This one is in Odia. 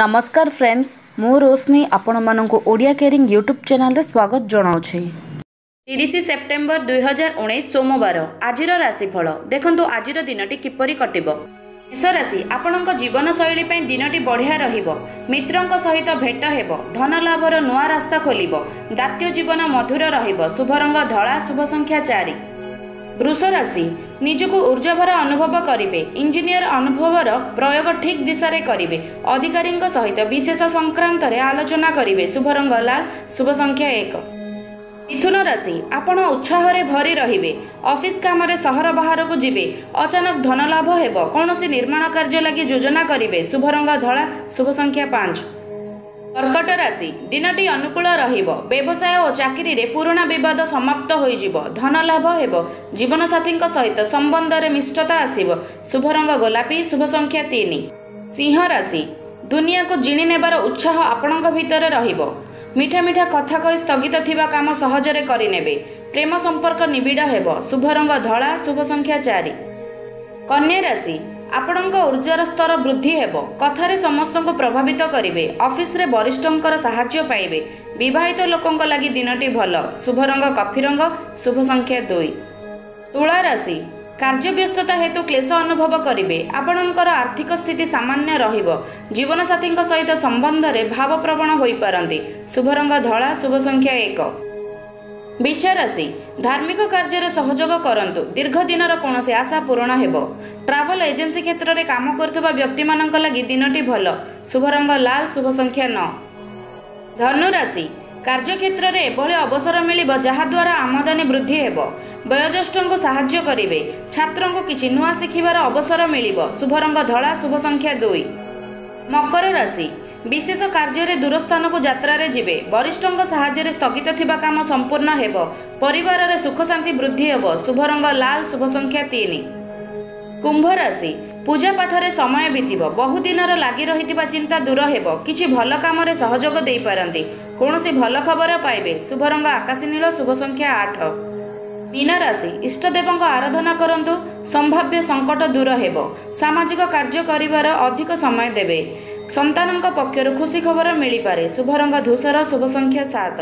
ନମସ୍କାର ଫ୍ରେଣ୍ଡସ୍ ମୁଁ ରୋଶନୀ ଆପଣମାନଙ୍କୁ ଓଡ଼ିଆ କେରିଂ ୟୁଟ୍ୟୁବ୍ ଚ୍ୟାନେଲରେ ସ୍ୱାଗତ ଜଣାଉଛି। ତିରିଶ ସେପ୍ଟେମ୍ବର ଦୁଇହଜାର ଉଣେଇଶ ସୋମବାର ଆଜିର ରାଶିଫଳ। ଦେଖନ୍ତୁ ଆଜିର ଦିନଟି କିପରି କଟିବ। ମେଷ ରାଶି ଆପଣଙ୍କ ଜୀବନଶୈଳୀ ପାଇଁ ଦିନଟି ବଢ଼ିଆ ରହିବ। ମିତ୍ରଙ୍କ ସହିତ ଭେଟ ହେବ। ଧନ ଲାଭର ନୂଆ ରାସ୍ତା ଖୋଲିବ। ଦାତ୍ୟ ଜୀବନ ମଧୁର ରହିବ। ଶୁଭ ରଙ୍ଗ ଧଳା ଶୁଭ ସଂଖ୍ୟା ଚାରି। ବୃଷ ରାଶି ନିଜକୁ ଉର୍ଜାଭରା ଅନୁଭବ କରିବେ। ଇଞ୍ଜିନିୟର ଅନୁଭବର ପ୍ରୟୋଗ ଠିକ୍ ଦିଶାରେ କରିବେ। ଅଧିକାରୀଙ୍କ ସହିତ ବିଶେଷ ସଂକ୍ରାନ୍ତରେ ଆଲୋଚନା କରିବେ। ଶୁଭ ରଙ୍ଗ ଲାଲ ଶୁଭ ସଂଖ୍ୟା ଏକ। ମିଥୁନ ରାଶି ଆପଣ ଉତ୍ସାହରେ ଭରି ରହିବେ। ଅଫିସ କାମରେ ସହର ବାହାରକୁ ଯିବେ। ଅଚାନକ ଧନ ଲାଭ ହେବ। କୌଣସି ନିର୍ମାଣ କାର୍ଯ୍ୟ ଲାଗି ଯୋଜନା କରିବେ। ଶୁଭ ରଙ୍ଗ ଧଳା ଶୁଭ ସଂଖ୍ୟା ପାଞ୍ଚ। କର୍କଟ ରାଶି। ଦିନଟି ଅନୁକୂଳ ରହିବ। ବ୍ୟବସାୟ ଓ ଚାକିରିରେ ପୁରୁଣା ବିବାଦ ସମାପ୍ତ ହୋଇଯିବ। ଧନ ଲାଭ ହେବ। ଜୀବନସାଥୀଙ୍କ ସହିତ ସମ୍ବନ୍ଧରେ ମିଷ୍ଟତା ଆସିବ। ଶୁଭ ରଙ୍ଗ ଗୋଲାପୀ ଶୁଭ ସଂଖ୍ୟା ତିନି। ସିଂହ ରାଶି। ଦୁନିଆକୁ ଜିଣି ନେବାର ଉତ୍ସାହ ଆପଣଙ୍କ ଭିତରେ ରହିବ। ମିଠା ମିଠା କଥା କହି ସ୍ଥଗିତ ଥିବା କାମ ସହଜରେ କରିନେବେ। ପ୍ରେମ ସମ୍ପର୍କ ନିବିଡ଼ ହେବ। ଶୁଭ ରଙ୍ଗ ଧଳା ଶୁଭ ସଂଖ୍ୟା ଚାରି। କନ୍ୟା ରାଶି। ଆପଣଙ୍କ ଉର୍ଜାର ସ୍ତର ବୃଦ୍ଧି ହେବ। କଥାରେ ସମସ୍ତଙ୍କୁ ପ୍ରଭାବିତ କରିବେ। ଅଫିସରେ ବରିଷ୍ଠଙ୍କର ସାହାଯ୍ୟ ପାଇବେ। ବିବାହିତ ଲୋକଙ୍କ ଲାଗି ଦିନଟି ଭଲ। ଶୁଭ ରଙ୍ଗ କଫି ରଙ୍ଗ ଶୁଭ ସଂଖ୍ୟା ଦୁଇ। ତୁଳା ରାଶି। କାର୍ଯ୍ୟବ୍ୟସ୍ତତା ହେତୁ କ୍ଲେଶ ଅନୁଭବ କରିବେ। ଆପଣଙ୍କର ଆର୍ଥିକ ସ୍ଥିତି ସାମାନ୍ୟ ରହିବ। ଜୀବନସାଥୀଙ୍କ ସହିତ ସମ୍ବନ୍ଧରେ ଭାବପ୍ରବଣ ହୋଇପାରନ୍ତି। ଶୁଭ ରଙ୍ଗ ଧଳା ଶୁଭ ସଂଖ୍ୟା ଏକ। ବିଛା ରାଶି। ଧାର୍ମିକ କାର୍ଯ୍ୟରେ ସହଯୋଗ କରନ୍ତୁ। ଦୀର୍ଘ ଦିନର କୌଣସି ଆଶା ପୂରଣ ହେବ। ଟ୍ରାଭେଲ ଏଜେନ୍ସି କ୍ଷେତ୍ରରେ କାମ କରୁଥିବା ବ୍ୟକ୍ତିମାନଙ୍କ ଲାଗି ଦିନଟି ଭଲ। ଶୁଭ ରଙ୍ଗ ଲାଲ ଶୁଭ ସଂଖ୍ୟା ନଅ। ଧନୁ ରାଶି କାର୍ଯ୍ୟକ୍ଷେତ୍ରରେ ଏଭଳି ଅବସର ମିଳିବ ଯାହାଦ୍ୱାରା ଆମଦାନୀ ବୃଦ୍ଧି ହେବ। ବୟୋଜ୍ୟେଷ୍ଠଙ୍କୁ ସାହାଯ୍ୟ କରିବେ। ଛାତ୍ରଙ୍କୁ କିଛି ନୂଆ ଶିଖିବାର ଅବସର ମିଳିବ। ଶୁଭ ରଙ୍ଗ ଧଳା ଶୁଭ ସଂଖ୍ୟା ଦୁଇ। ମକର ରାଶି। ବିଶେଷ କାର୍ଯ୍ୟରେ ଦୂରସ୍ଥାନକୁ ଯାତ୍ରାରେ ଯିବେ। ବରିଷ୍ଠଙ୍କ ସାହାଯ୍ୟରେ ସ୍ଥଗିତ ଥିବା କାମ ସମ୍ପୂର୍ଣ୍ଣ ହେବ। ପରିବାରରେ ସୁଖ ଶାନ୍ତି ବୃଦ୍ଧି ହେବ। ଶୁଭ ରଙ୍ଗ ଲାଲ ଶୁଭ ସଂଖ୍ୟା ତିନି। କୁମ୍ଭ ରାଶି। ପୂଜା ପାଠରେ ସମୟ ବିତିବ। ବହୁଦିନର ଲାଗି ରହିଥିବା ଚିନ୍ତା ଦୂର ହେବ। କିଛି ଭଲ କାମରେ ସହଯୋଗ ଦେଇପାରନ୍ତି। କୌଣସି ଭଲ ଖବର ପାଇବେ। ଶୁଭ ରଙ୍ଗ ଆକାଶୀ ନୀଳ ଶୁଭ ସଂଖ୍ୟା ଆଠ। ମୀନ ରାଶି। ଇଷ୍ଟଦେବଙ୍କ ଆରାଧନା କରନ୍ତୁ। ସମ୍ଭାବ୍ୟ ସଙ୍କଟ ଦୂର ହେବ। ସାମାଜିକ କାର୍ଯ୍ୟ କରିବାର ଅଧିକ ସମୟ ଦେବେ। ସନ୍ତାନଙ୍କ ପକ୍ଷରୁ ଖୁସି ଖବର ମିଳିପାରେ। ଶୁଭ ରଙ୍ଗ ଧୂସର ଶୁଭ ସଂଖ୍ୟା ସାତ।